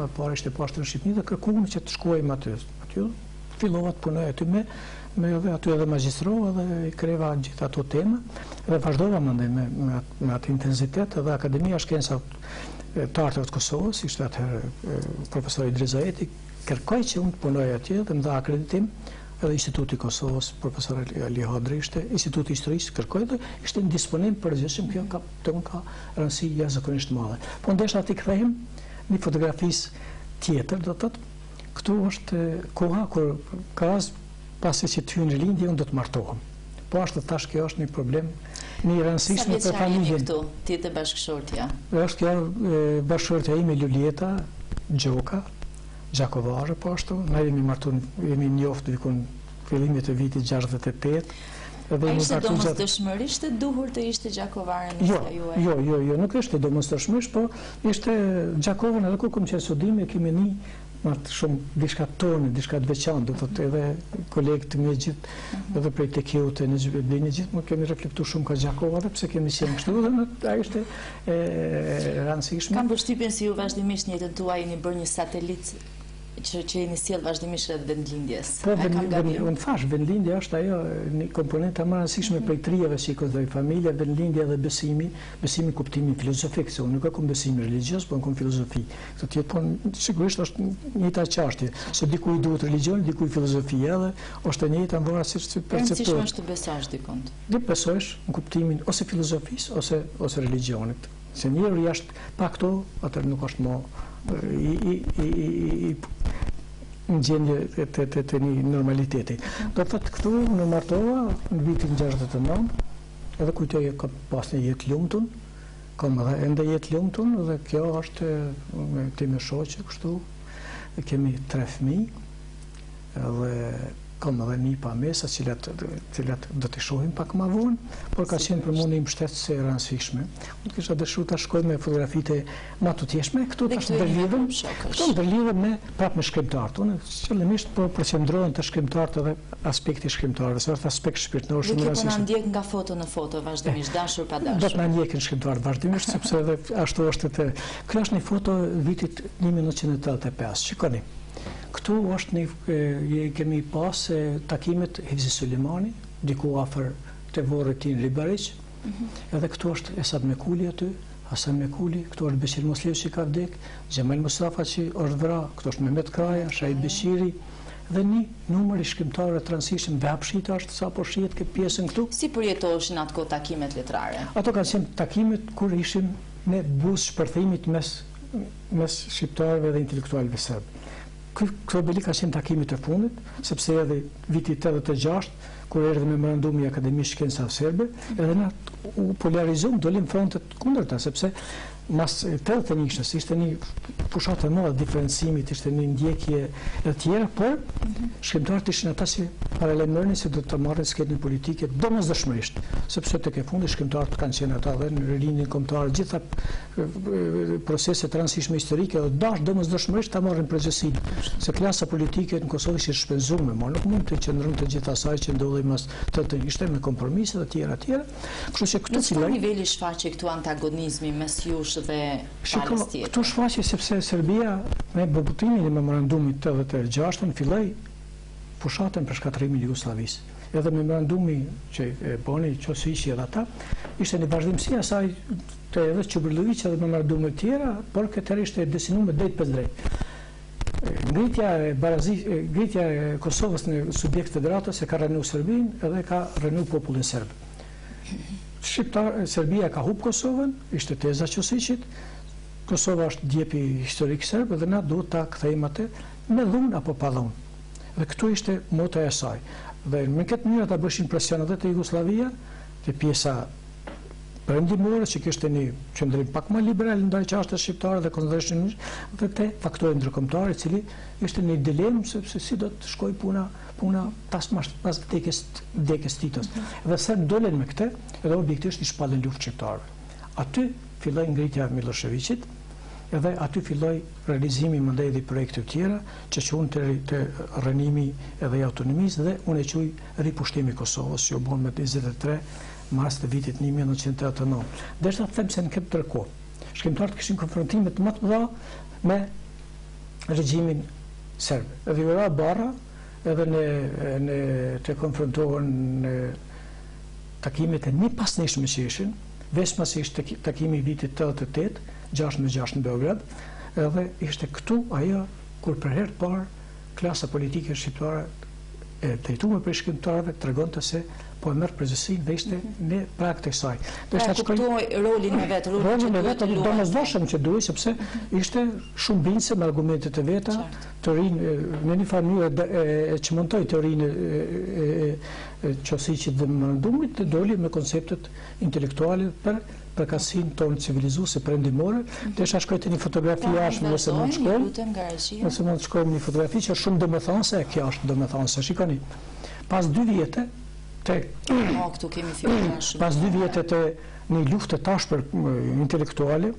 më parë ishte pas në Shqipëni dhe kërkuam që të shkojmë aty. Aty fillova të punoj aty me me edhe aty edhe magjistrova dhe i kreva gjithë ato tema dhe vazhdova mandej me, me, me atë intensitet edhe Akademia e Shkencave e Arteve të Kosovës, ishte atëherë profesor Idriz Ajeti, kërkoi që unë të punoj atje dhe më dha akreditim edhe Instituti i Kosovës, profesor Ali Hadri ishte, Instituti i Historisë kërkoi dhe ishte në disponim për gjithë që më kjo ka, të më ka rënsi jashtëzakonisht të madhe. Po n'dashtë t'i kthehemi, një fotografisë tjetër, do të thotë, këtu është koha kur krahas pasi që të hyjë në rilindje, unë do të martohem. Po ashtu tash kjo është një problem i rëndësishëm për familjen. Këtu, ti dhe bashkëshortja. Është kjo bashkëshortja ime Luljeta Gjoka, gjakovare, po ashtu, na jemi martu, jemi njoftë diku fillimit të vitit 68. A ishte domosdoshmërisht e duhur të ishte gjakovare bashkëshortja juaj? Jo, jo, jo, nuk ishte domosdoshmërisht, po ishte gjakovare edhe kur kom qenë n'studime kemi marrë shumë diçka tonë, diçka të veçanë, do të thotë edhe kolegët e mi gjithë, mhm. edhe prej të kjeu të ne gjithë, dhe ne gjithmonë kemi reflektu shumë kah Gjakova dhe pse kemi qenë kështu dhe në të ishte e rëndësishme. Kam përshtypjen se ju vazhdimisht në jetën tuaj jeni bërë një satelit Që që jeni sjellë vazhdimisht rreth vendlindjes. Po, unë thashë, vendlindja është ajo një komponentë e rëndësishme prej trijave që i këndoj, familja, vendlindja dhe besimi, besimi n'kuptimin filozofik, se unë nuk e kom besimin religjioz, po unë kom filozofi. Kjo tjetër, po, sigurisht është e njëjta çështje, se dikujt i duhet religjioni, dikujt filozofia, dhe është e njëjta, mvaret si perceptohet. Rëndësi është të besosh dikund. Të besosh në kuptimin ose filozofisë, ose religjionit. Se njeriu jasht pa këto atëherë nuk është mo në gjendje të një normaliteti. Do të thotë këtu u martova në vitin 69, edhe kujtoj se kam pas një jetë t'lumtun, kam dhe ende jetë t'lumtun dhe kjo është me time shoqe kështu, kemi tre fmi, dhe kam edhe nipa mbesa cilat, cilat do të shohim pak ma vonë, por ka qenë për mu një mbështetëse e rëndësishme. Unë kisha dëshiru të shkoj me fotografitë e mëtutjeshme, këtu tash të ndërlidhem, këtu ndërlidhemi prapë me shkrimtarët. Unë qëllimisht po përqendrohem te shkrimtarët edhe aspekti shkrimtar, se është aspekt shpirtnor shumë i rëndësishëm. Dhe kjo po na ndjek nga foto në foto, vazhdimisht, dashur pa dashur. Do të na ndjekin shkrimtarët vazhdimisht, sepse edhe ashtu është të... Kjo është një foto e vitit 1985, shikoni. Këtu është një e kemi pas takimet Hivzi Sulejmani, diku afër te vorri i tij n'Ribariq, edhe këtu është Esad Mekuli aty, Hasan Mekuli, këtu është Beqir Musliu që ka vdek, Xhemail Mustafa që është vra, këtu është Mehmet Kraja, Shaip Beqiri, dhe një numër i shkrimtarëve të rëndësishëm, Vehap Shita është sa po shihet te pjesën këtu. Si përjetoheshin në atë kohë takimet letrare? Ato kanë qenë takimet kur ishim ne buzë shpërthimit mes mes shqiptarëve dhe intelektualëve serbë. Ky kjo del ka qenë takim i fundit, sepse edhe viti 86, kur erdhi memorandumi i Akademisë së Shkencave Serbe, edhe na u polarizuam dolëm në fronte të kundërta, sepse mas 81-shës ishte një fushatë e madhe e diferencimit, ishte një ndjekje e tjera, por shkrimtarët ishin ata që paralajmëronin se do të marrin skenën politike domosdoshmërisht, sepse tek e fundi shkrimtarët kanë qenë ata dhe në rilindjen kombëtare gjitha procese të rëndësishme historike dhe u desh domosdoshmërisht ta marrin përgjegjësinë, se klasa politike në Kosovë ishte e shpenzume, më nuk mund të qëndronte gjithë asaj që ndodhi mas 81-shës me kompromise të tjera etj. Kështu që këtu filloi. Në ç'nivel shfaqej këtu antagonizmi mes jush dhe palës tjetër. Këtu shfaqej sepse Serbia me botimin e memorandumit të 86-ës filloi fushatën për shkatërrimin e Jugosllavisë. Edhe memorandumi që e bëni Qosiqi edhe ata, ishte një vazhdimësi e asaj Të edhe Çubrlliviç edhe memorandume tjera, por këtë herë ishte e destinume drejtpërdrejt. Ngritja e barazisë, ngritja e Kosovës në subjekt të federatës e ka rrenu Serbinë edhe e ka rrenu popullin serb. Shqiptar, Serbia e ka hup Kosovën, ishte teza e Qosiqit, Kosova është djepi historik serb dhe na duhet ta kthejmë atë me dhunë apo pa dhunë. Dhe këtu ishte motoja e asaj. Dhe në këtë mënyrë ata bëshin presion edhe te Jugosllavia, te pjesa Perëndimore që kishte një qëndrim pak më liberal ndaj çështjes shqiptare dhe këndvështrimi dhe te faktori ndërkombëtar i cili ishte në një dilemë sepse si do të shkojë puna puna pas pas vdekjes vdekjes Titos dhe serbët dolën me këtë dhe objektivisht i shpallën luftë shqiptarëve aty filloi ngritja e Millosheviqit edhe aty filloi realizimi mandej edhe i projekteve tjera që çuan te, te rrënimi edhe i autonomisë dhe unë e quaj ripushtimi i Kosovës që u bën më 23 mars të vitit një mijë e nëntëqind e tetëdhjetë e nëntë. Deshta të them se në këtë ndërkohë, shkrimtarët kishin konfrontimet më të mëdha me regjimin serb. Edhe iu ra barra, edhe ne, të konfrontohen në takimet e njëpasnjëshme që ishin, veçmas ishte takimi i vitit 88, 6 me 6 në Beograd, edhe ishte këtu ajo kur për herë të parë Klasa politike shqiptare e drejtuar prej shkrimtarëve tregonte se po e merr përgjegjësinë dhe ishte në prag të saj. Pra e kuptoi rolin e vet, rolin që duhet të luante. Domosdoshëm që duhej sepse ishte shumë bindëse me argumentet e veta, teorinë në një farë mënyre e çmontoi teorinë e Qosiqit dhe Memorandumit dhe doli me konceptet intelektuale për përkatësinë tonë civilizuese perëndimore. Desha t'shkoj te një fotografi tashme, nëse mund të shkojmë. Nëse mund të shkojmë një fotografi që është shumë domethënëse, e kjo është domethënëse. Shikoni. Pas dy vjetëve të, oh, këtu kemi figura shumë. Pas dy vjetëve të një lufte të ashpër intelektuale,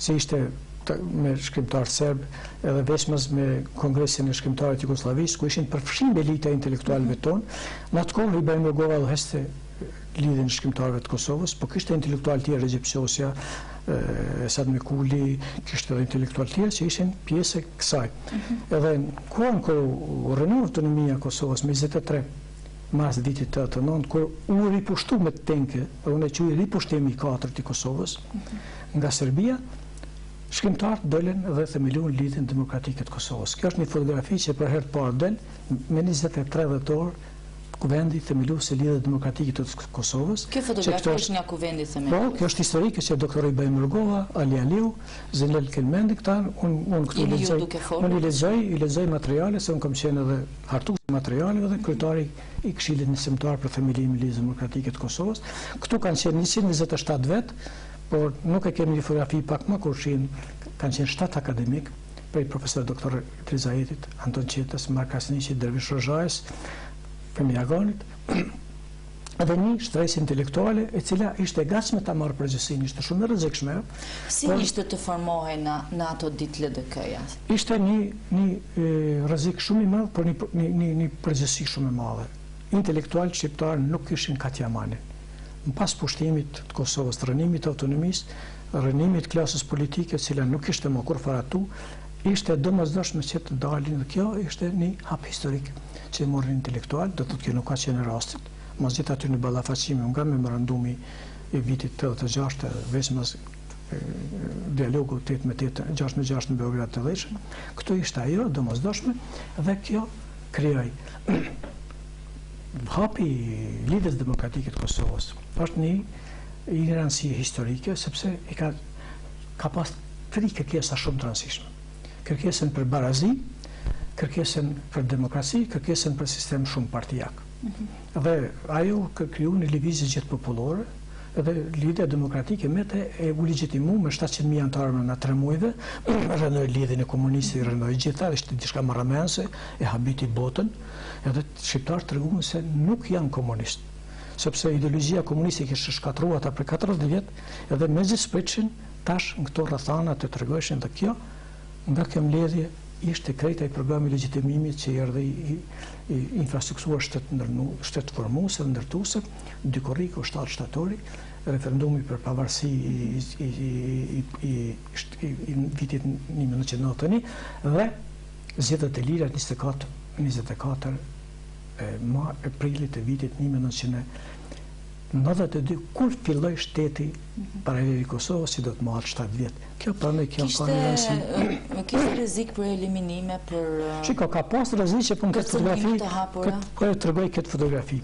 se ishte me shkrimtarë serb, edhe veçmës me Kongresin e Shkrimtarëve të Jugosllavisë, ku ishin përfshi elita e intelektualëve tonë, në atë kohë Ibrahim Rugova udhëhiqte Lidhjen e Shkrimtarëve të Kosovës, po kishte intelektualë tjerë Rexhep Qosja, Esad Mekuli, kishte edhe intelektualë tjerë që ishin pjesë e kësaj. Edhe në kohën kur u rrënua autonomia e Kosovës me 23 mars të vitit 89, kur u ripushtu me tenke, dhe unë e quaj ripushtimi i katërt i Kosovës nga Serbia, shkrimtarët dolën dhe themeluan Lidhjen Demokratike të Kosovës. Kjo është një fotografi që për herë të parë del me 23 dhjetor Kuvendi themelues i Lidhjes Demokratike të Kosovës. Kjo fotografi është nga Kuvendi themelues. Po, kjo është historike qe Doktor Ibrahim Rugova, Ali Aliu, Xhelal Kelmendi këta unë këtu lexoj. Unë i lexoj, i lexoj materiale se unë kam qenë edhe hartues i materialeve dhe kryetari i Këshillit Nisëmtar për themelimin e Lidhjes Demokratike të Kosovës. Këtu kanë qenë 127 vetë, por nuk e kemi një fotografi pak më gjerë kanë qenë 7 akademikë. prej profesor doktor Idriz Ajetit, Anton Çetës, Mark Krasniqit, Dervish Rozhajës, Fehmi Aganit, dhe një shtresë intelektuale e cila ishte e gatshme ta marrë përgjegjësinë, ishte shumë e rrezikshme. Si por, ishte të formohej në, në ato ditë LDK-ja? Ishte një, një rrezik shumë i madh, por një, një, një, një përgjegjësi shumë e madhe. Intelektualët shqiptarë nuk kishin kah t'ia mbanin. Në pas pushtimit të Kosovës, të rrënimit të autonomisë, rrënimit të klasës politike e cila nuk ishte më kurrfarë atu, ishte e domosdoshme që të dalin dhe kjo ishte një hap historik që e morën intelektualët, do të thotë kjo nuk ka qenë e rastit, pas gjithë atyre ballafaqimeve nga memorandumi i vitit tetëdhjetë e gjashtë veçmas dialogu tetë me tetë, gjashtë me gjashtë në Beograd të dheshëm, këtu ishte ajo domosdoshme dhe kjo krijoi, hapi i lidhjes demokratike të Kosovës është një Rëndësie historike, sepse i ka ka pas tri kërkesa shumë të rëndësishme. Kërkesën për barazi, kërkesën për demokraci, kërkesën për sistem shumëpartiak. Dhe ajo ka krijuar një lëvizje gjithëpopullore, dhe lidhja demokratike menjëherë u legjitimu me 700 mijë antarë në në tre mujve, rrënoi lidhjen e komunistëve, rrënoi gjitha, ishte diçka marramense, e habiti botën, edhe shqiptarët treguan se nuk janë komunistë. sepse ideologjia komuniste i kishte shkatërruar ata për katërdhjetë vjet dhe mezi s'pritshin tash në këto rrethana të tregoheshin dhe kjo nga kjo mbledhje ishte krejt ai programi i legjitimimit që i erdhi i, i infrastrukturës shtet ndërtu shtetformuese dhe ndërtuese dy korriku, shtatë shtatori referendumi për pavarësi i, i, i, i, i, i vitit 1991 dhe zgjedhjet e lira 24 24 e ma e prillit të vitit 1992 kur filloi shteti paralel i Kosovës që do të mbahet 7 vjet. Kjo prandaj kjo ka një rëndësi. Kishte kishte rrezik për eliminime për Shiko, ka pas rrezik që pun këtë fotografi. Po e tregoj këtë fotografi.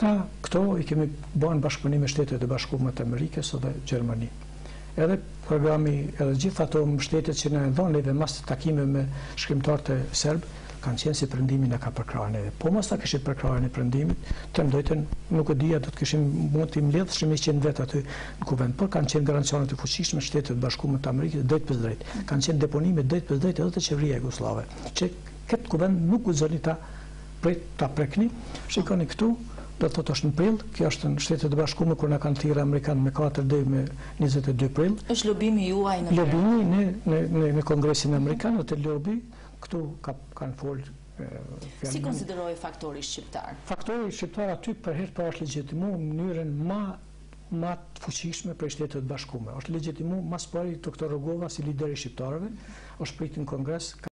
Na këto i kemi ba në bashkëpunim me shtetet e bashkuara të Amerikës dhe Gjermani. edhe programi edhe gjithë ato mbështetjet që na e dhanë neve mas takimeve me shkrimtarët serbë, kanë qenë se Perëndimi na ka përkrahë neve. Po mos ta kishim përkrahjen e Perëndimit, ndoshta nuk e di a do të kishim mund t'i mbledhshim njëqind vetë aty në kuvend, por kanë qenë garancionet e fuqishme të Shteteve të Bashkume të Amerikës drejtpërdrejt, kanë qenë deponime drejtpërdrejt edhe te qeveria jugosllave, që këtë kuvend nuk guxoni ta ta prekni. Shikoni këtu, do të thotë është në prill, kjo është në Shtetet e Bashkuara kur na kanë thirrë amerikanët me katër deri me njëzet e dy prill. Është lobimi juaj në Kongres. Lobimi në në në Kongresin amerikan, atë lobi këtu kanë folë fjalën. Si konsiderohej faktori shqiptar? Faktori shqiptar aty për herë të parë është legjitimu në mënyrën ma ma të fuqishme prej Shteteve të Bashkuara. Është legjitimu ma së pari Doktor Rugova si lider i shqiptarëve, është pritë në Kongres,